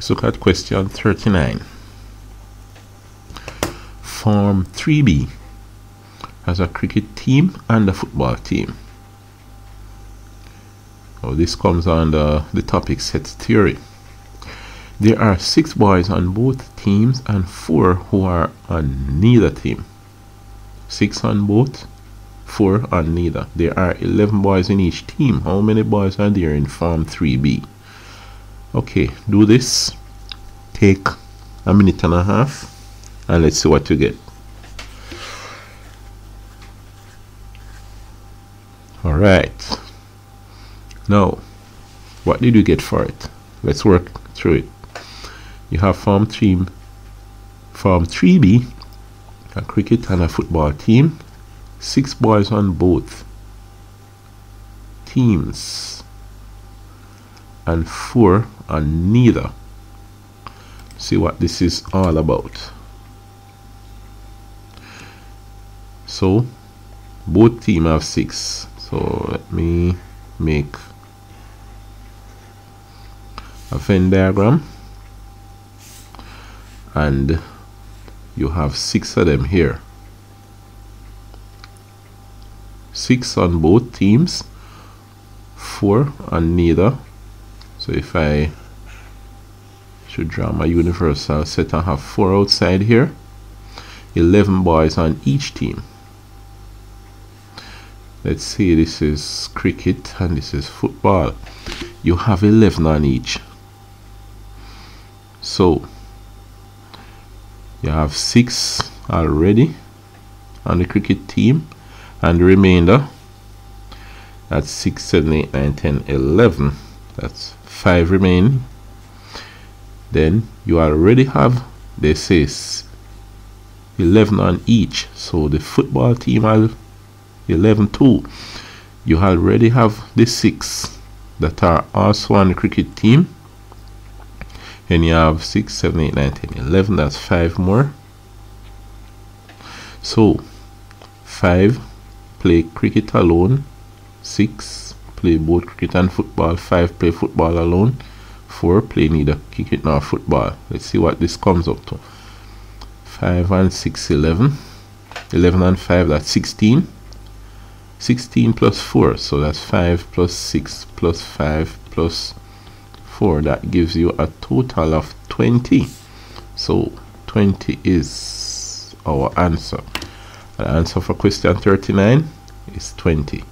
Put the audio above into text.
Let's look at question 39. Form 3B has a cricket team and a football team. Oh, this comes under the topic set theory. There are six boys on both teams and four who are on neither team. Six on both, four on neither. There are 11 boys in each team. How many boys are there in Form 3B? Okay do this. Take a minute and a half and let's see what you get. All right. Now what did you get for it? Let's work through it. You have form 3 form 3b a cricket and a football team. Six boys on both teams and 4 on neither. See what this is all about. So both team have 6 so let me make a Venn diagram. And you have six of them here. Six on both teams. Four on neither so if I should draw my universal set I have four outside here. 11 boys on each team. Let's see this is cricket and this is football. You have 11 on each. So you have six already on the cricket team and the remainder. That's 6 7 8 9 10 11 that's 5 remain. Then you already have this is 11 on each. So the football team have 11 too you already have the 6 that are also on the cricket team. And you have 6 7 8 9 10 11 that's 5 more. So 5 play cricket alone. 6 play both cricket and football. Five play football alone. Four play neither cricket nor football. Let's see what this comes up to. 5 and 6, 11. 11 and 5, that's 16. 16 plus 4, so that's 5 plus 6 plus 5 plus 4. That gives you a total of 20. So 20 is our answer. The answer for question 39 is 20.